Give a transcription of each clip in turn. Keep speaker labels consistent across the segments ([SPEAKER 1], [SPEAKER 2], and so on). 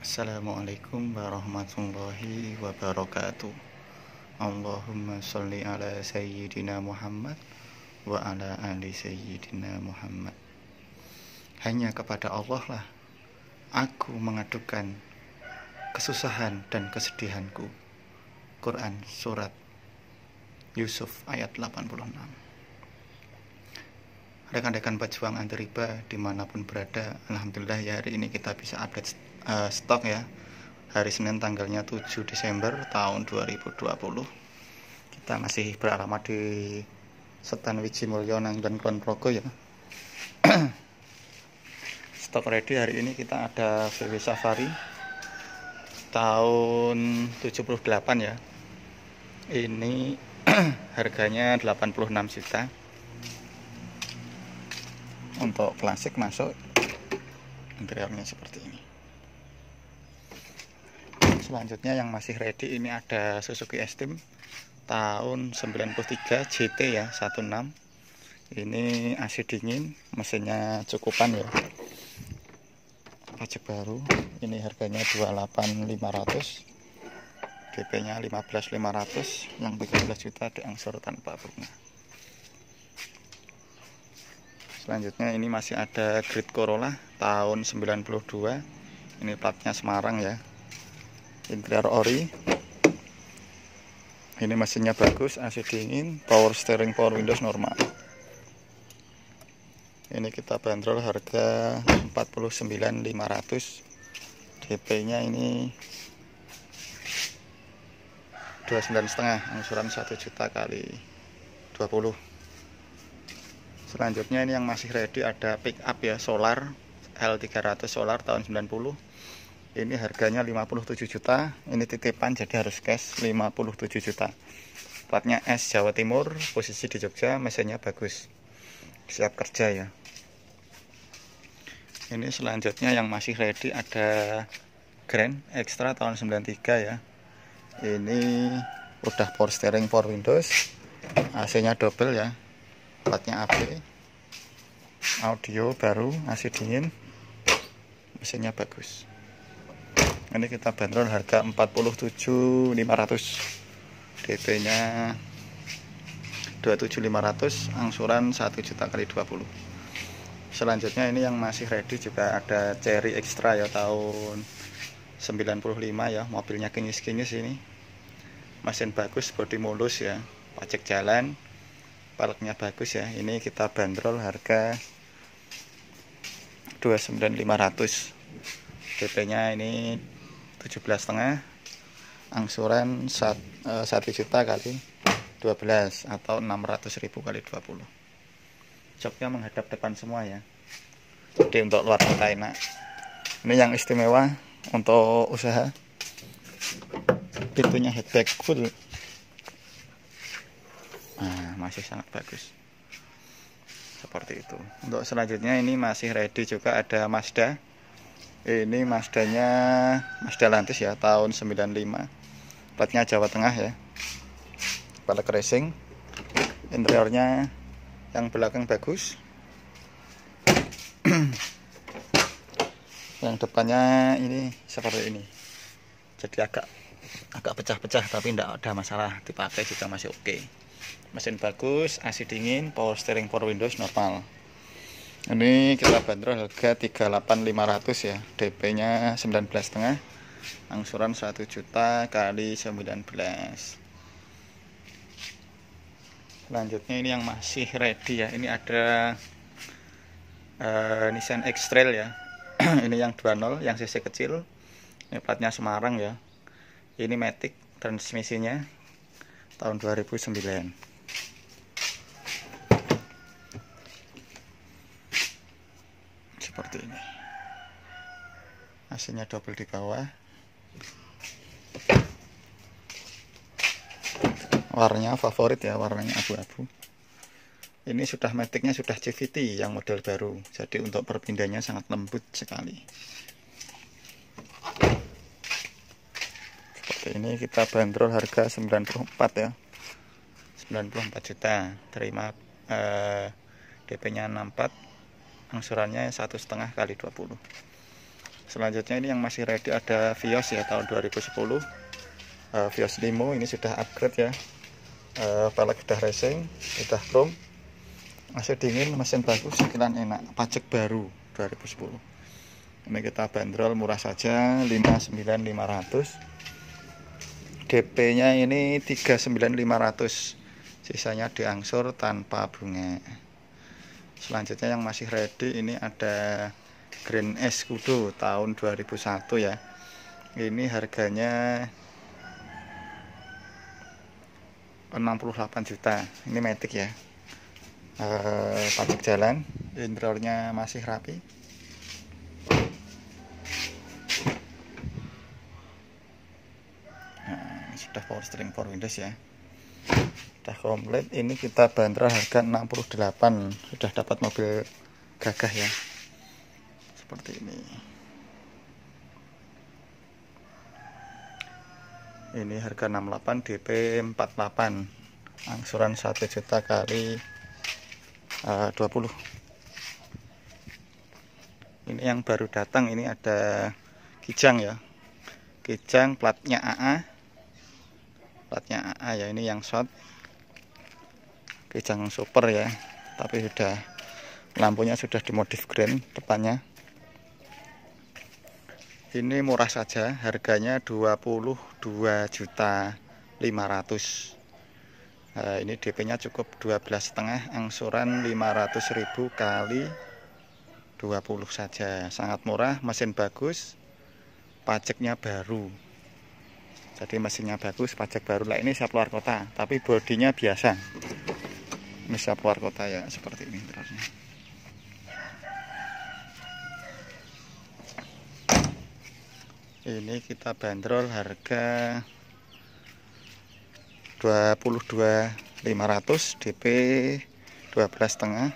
[SPEAKER 1] Assalamualaikum warahmatullahi wabarakatuh. Allahumma salli ala Sayyidina Muhammad Wa ala ali Sayyidina Muhammad. Hanya kepada Allah lah Aku mengadukan kesusahan dan kesedihanku. Quran Surat Yusuf ayat 86 Rekan-rekan pejuang anti riba di mana pun berada Alhamdulillah ya hari ini kita bisa update uh, stok ya. Hari Senin tanggalnya 7 Desember tahun 2020 kita masih beralamat di Setan Wiji Mulyo dan Klon Progo ya stok ready hari ini kita ada VW Safari tahun 78 ya. Ini harganya 86 juta. Untuk klasik masuk interiornya seperti ini selanjutnya yang masih ready ini ada Suzuki Esteem tahun 93 GT ya 16 ini AC dingin mesinnya cukupan ya. Pajak baru ini harganya 28500 DP nya 15500 yang 13 juta diangsur tanpa bunga. Selanjutnya ini masih ada Grid Corolla tahun 92 ini platnya Semarang ya interior ori. Ini mesinnya bagus AC dingin power steering power windows normal. Ini kita bandrol harga 49.500 DP nya ini 29 setengah angsuran 1 juta kali 20 selanjutnya ini yang masih ready ada pick up ya solar L300 solar tahun 90 ini harganya 57 juta. Ini titipan jadi harus cash 57 juta. Platnya S Jawa Timur posisi di Jogja mesinnya bagus. Siap kerja ya. Ini selanjutnya yang masih ready ada Grand Extra tahun 93 ya. Ini udah power steering power windows. AC nya double ya. Platnya AB audio baru AC dingin. Mesinnya bagus ini kita bandrol harga 47.500 DP nya 27500 angsuran 1 juta kali 20 selanjutnya ini yang masih ready juga ada Cherry Extra ya tahun 95 ya mobilnya kinyis-kinyis ini. Mesin bagus body mulus ya pajak jalan paleknya bagus ya. Ini kita bandrol harga 29500 DP nya ini 17 setengah angsuran 1 eh, juta kali 12 atau 600 ribu kali 20 joknya menghadap depan semua ya. Jadi untuk luar kota enak. Ini yang istimewa untuk usaha. Pintunya headback full. Nah, masih sangat bagus. Seperti itu. Untuk selanjutnya ini masih ready juga ada Mazda ini Mazdanya Mazda Lantis ya tahun 95 platnya Jawa Tengah ya. Kepala racing. Interiornya yang belakang bagus. Yang depannya ini seperti ini. Jadi agak agak pecah-pecah tapi tidak ada masalah. Dipakai juga masih oke. Mesin bagus AC dingin power steering power windows normal ini kita bandrol harga 38500 ya DP nya 19 setengah angsuran 1 juta kali 19 selanjutnya ini yang masih ready ya ini ada uh, Nissan X-Trail ya. Ini yang 20 yang cc kecil ini platnya Semarang ya. Ini Matic transmisinya tahun 2009 seperti ini. AC double di bawah. Warnanya favorit ya warnanya abu-abu. Ini sudah metiknya sudah CVT yang model baru. Jadi untuk perpindahannya sangat lembut sekali. Seperti ini kita bandrol harga 94 ya. 94 juta. Terima eh, DP nya 64 angsurannya satu setengah kali 20 selanjutnya ini yang masih ready ada Vios ya tahun 2010 uh, Vios Limo ini sudah upgrade ya. Uh, velg sudah racing sudah chrome. Masih dingin mesin bagus sekilan enak. Pajak baru 2010 ini kita bandrol murah saja 59500 DP nya ini 39500 sisanya diangsur tanpa bunga selanjutnya yang masih ready ini ada Green S Kudo tahun 2001 ya. Ini harganya 68 juta. Ini Matic ya. E, pajak jalan interiornya masih rapi. Nah, sudah power steering for windows ya sudah komplit ini kita bandrol harga 68 sudah dapat mobil gagah ya. Seperti ini. Ini harga 68 DP 48 angsuran 1 juta kali uh, 20 ini yang baru datang ini ada kijang ya. Kijang platnya AA platnya AA ya ini yang short kijang super ya. Tapi sudah lampunya sudah dimodif green depannya. Ini murah saja harganya 22 juta 500 nah, ini DP nya cukup 12 setengah angsuran 500.000 kali 20 saja. Sangat murah mesin bagus pajaknya baru. Jadi mesinnya bagus pajak baru. Lah ini siap luar kota tapi bodinya biasa ini siap luar kota ya seperti ini terusnya. Ini kita bandrol harga 22.500 DP 12 setengah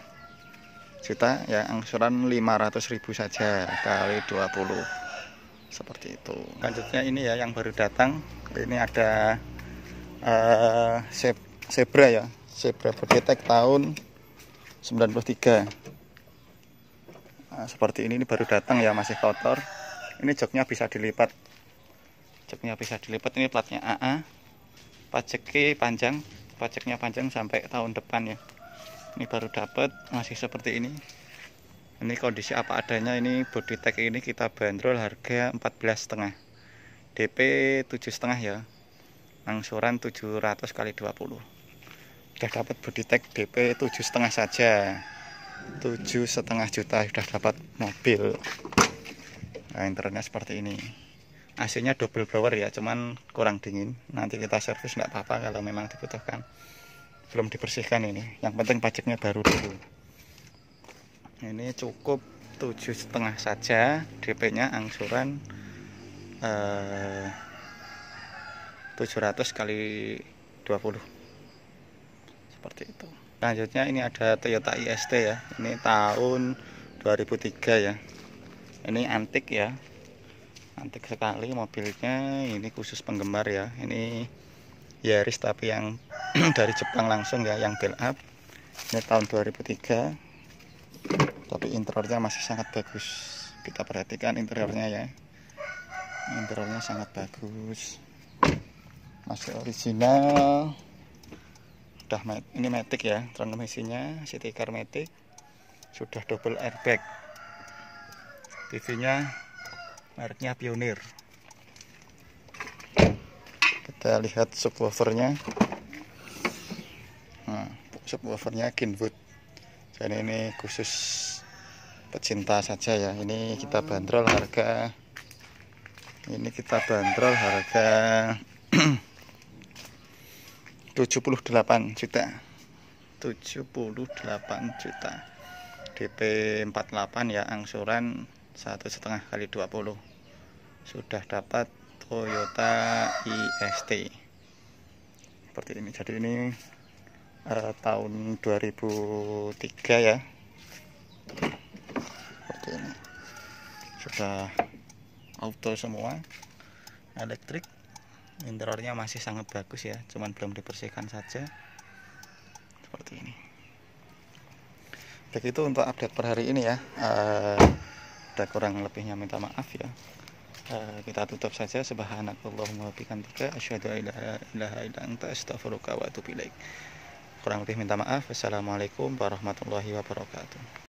[SPEAKER 1] juta ya angsuran 500.000 saja kali 20 seperti itu. Lanjutnya ini ya yang baru datang. Ini ada uh, zebra ya zebra Bodetek tahun 93 nah, seperti ini ini baru datang ya masih kotor. Ini joknya bisa dilipat. Joknya bisa dilipat ini platnya AA pajaknya panjang pajaknya panjang sampai tahun depan ya. Ini baru dapat masih seperti ini. Ini kondisi apa adanya ini body tag ini kita bandrol harga 14 setengah. DP 7 setengah ya. Angsuran 700 kali 20 sudah dapat body tag DP 7 setengah saja. 7 setengah juta sudah dapat mobil. Nah, internetnya seperti ini. AC nya double blower ya cuman kurang dingin. Nanti kita servis nggak apa-apa kalau memang dibutuhkan. Belum dibersihkan ini. Yang penting pajaknya baru dulu. Ini cukup tujuh setengah saja DP nya angsuran eh, 700 kali 20 seperti itu. Selanjutnya ini ada Toyota IST ya. Ini tahun 2003 ya. Ini antik ya. Antik sekali mobilnya. Ini khusus penggemar ya. Ini Yaris tapi yang dari Jepang langsung ya yang build up. Ini tahun 2003 tapi interiornya masih sangat bagus. Kita perhatikan interiornya ya. Interiornya sangat bagus. Masih original udah ini matic ya transmisinya city car matic sudah double airbag. TV nya mereknya Pioneer. Kita lihat subwoofernya. Nah, subwoofernya Kinwood jadi ini khusus pecinta saja ya. Ini kita bandrol harga. Ini kita bandrol harga 78 juta. 78 juta. DP 48 ya angsuran satu setengah kali 20 sudah dapat Toyota IST seperti ini. Jadi ini uh, tahun 2003 ya. Seperti ini. Sudah auto semua elektrik interiornya masih sangat bagus ya cuman belum dibersihkan saja. Seperti ini. Begitu untuk update per hari ini ya. Uh, kurang lebihnya minta maaf ya. Uh, kita tutup saja. Subhanakallahumma bihamdika asyhadu an la ilaha kurang lebih minta maaf. Assalamualaikum warahmatullahi wabarakatuh